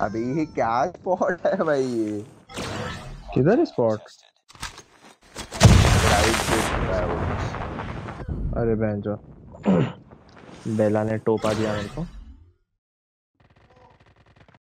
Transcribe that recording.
अभी ये क्या स्पॉट है भाई ये? किधर है स्पॉट अरे बहन जो। बेला ने टोपा दिया मेरे को।